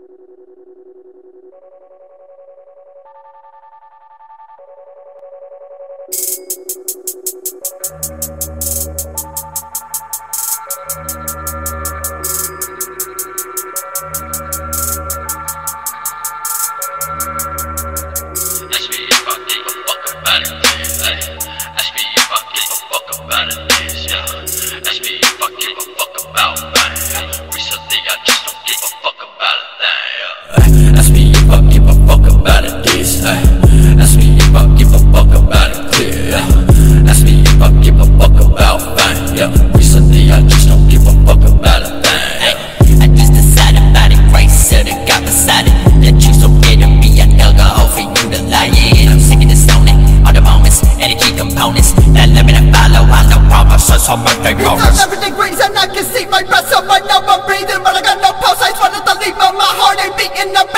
Thank you. pulse, I make them notice Because everything rings and I can see my breath So I know I'm breathing But I got no pulse, I just wanted to leave But my heart ain't beating, up.